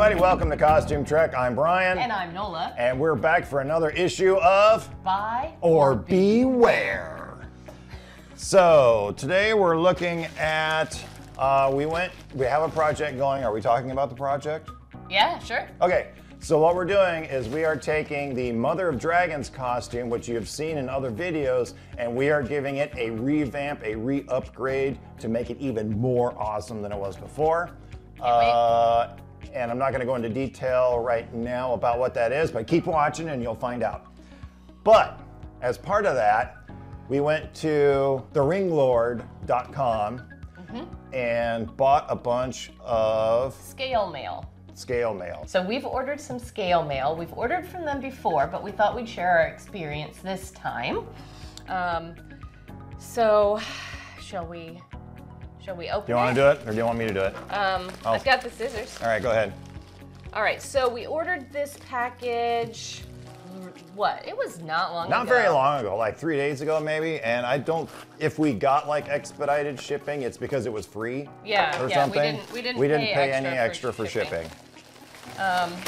everybody. Welcome to Costume Trek. I'm Brian. And I'm Nola. And we're back for another issue of Buy Or Beware. So today we're looking at. Uh, we went. We have a project going. Are we talking about the project? Yeah, sure. Okay. So what we're doing is we are taking the Mother of Dragons costume, which you have seen in other videos, and we are giving it a revamp, a re-upgrade to make it even more awesome than it was before. Uh, and I'm not going to go into detail right now about what that is, but keep watching and you'll find out. But as part of that, we went to theringlord.com and bought a bunch of Scale mail. scale mail. So we've ordered some scale mail. We've ordered from them before, but we thought we'd share our experience this time. Um, so, shall we? Shall we open it? Do you want to do it or do you want me to do it? Um, Oh. I've got the scissors. All right, go ahead. All right. So we ordered this package. What? It was not long ago. Not ago. very long ago, like three days ago maybe. And I don't, if we got like expedited shipping, it's because it was free Yeah, or yeah, we something. didn't- we didn't we didn't pay pay, extra any extra for shipping. shipping.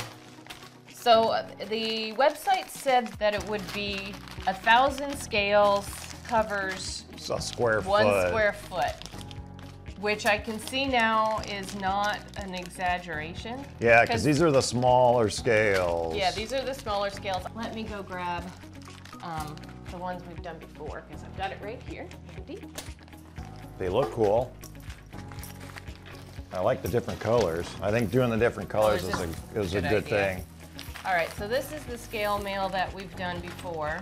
So uh, the website said that it would be a thousand scales, covers a square one foot. square foot, which I can see now is not an exaggeration. Yeah, because these are the smaller scales. Yeah, these are the smaller scales. Let me go grab um, the ones we've done before because I've got it right here, handy. They look cool. I like the different colors. I think doing the different colors is Colors a, is is a good good idea. thing. All right, so this is the scale mail that we've done before.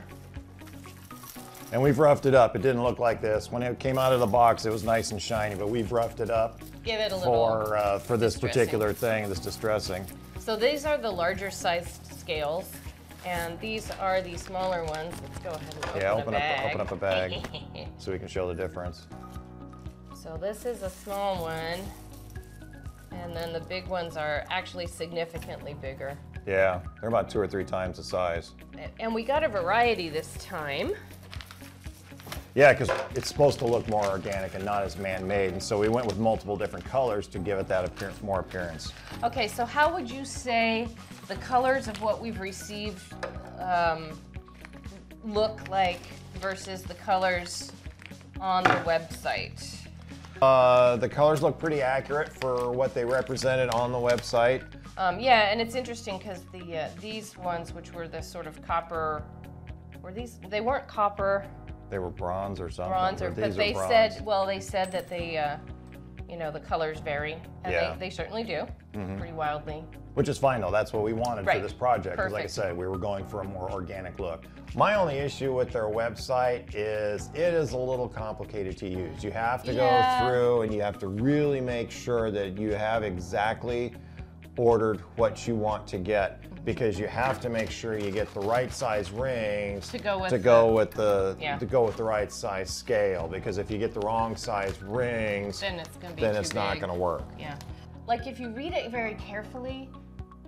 And we've roughed it up. It didn't look like this. When it came out of the box, it was nice and shiny, but we've roughed it up Give it a little. for uh, for this particular thing, this distressing. So these are the larger sized scales, and these are the smaller ones. Let's go ahead and open Yeah, a open up- bag. open up a bag. So we can show the difference. so this is a small one, and then the big ones are actually significantly bigger. Yeah, they're about two or three times the size. And we got a variety this time. Yeah, because it's supposed to look more organic and not as man-made, and so we went with multiple different colors to give it that appearance, more appearance. Okay, so how would you say the colors of what we've received um, look like versus the colors on the website? Uh, the colors look pretty accurate for what they represented on the website. Um, yeah, and it's interesting because the uh, these ones, which were the sort of copper, were these? They weren't copper, They were bronze or something. bronze, or or but they said, well, they said that they, uh, you know, the colors vary, and Yeah. Mm-hmm. they, they certainly do, pretty wildly. Which is fine though, that's what we wanted for Right. this project. 'cause like I said, we were going for a more organic look. My only issue with their website is it is a little complicated to use. You have to Yeah. go through and you have to really make sure that you have exactly ordered what you want to get because you have to make sure you get the right size rings To go with to go the- with the Yeah. to go with the right size scale because if you get the wrong size rings Then it's gonna be then it's not going to work. Yeah, like if you read it very carefully,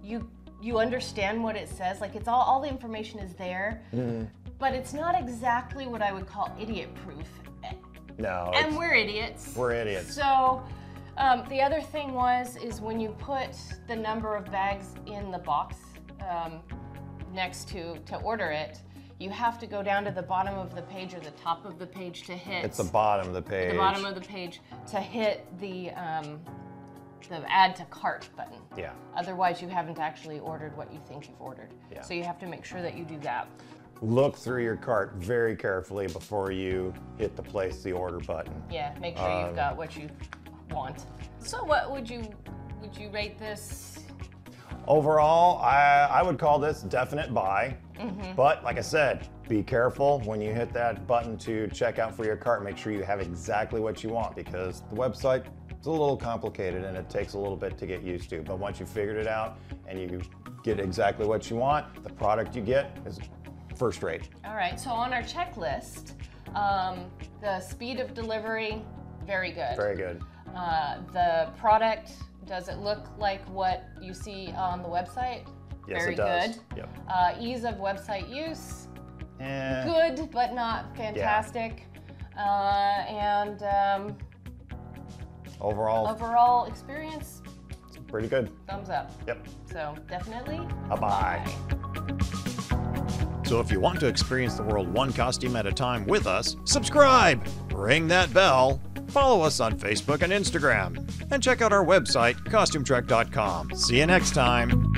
you you understand what it says. Like it's all all the information is there, Mm-hmm. but it's not exactly what I would call idiot proof. No. And we're idiots. we're idiots. So, um, the other thing was is when you put the number of bags in the box um, next to to order it, you have to go down to the bottom of the page or the top of the page to hit It's the bottom of the page. the bottom of the page to hit the um, the add to cart button. Yeah. Otherwise, you haven't actually ordered what you think you've ordered. Yeah. So you have to make sure that you do that. Look through your cart very carefully before you hit the place the order button. Yeah, make sure Um, you've got what you want. So what would you would you rate this? Overall, I, I would call this definite buy. Mm-hmm. But like I said, be careful when you hit that button to check out for your cart. Make sure you have exactly what you want because the website is a little complicated and it takes a little bit to get used to. But once you figured it out and you get exactly what you want, the product you get is first rate. All right. So on our checklist, um, the speed of delivery, very good. Very good. Uh, the product, does it look like what you see on the website? Yes, Very it does. good. Yep. Uh, ease of website use, Eh, good but not fantastic. Uh, and um, Overall, overall experience, Pretty good. Thumbs up. Yep. So definitely. Bye-bye. So if you want to experience the world one costume at a time with us, subscribe, ring that bell, follow us on Facebook and Instagram, and check out our website, costumetrek.com. See you next time.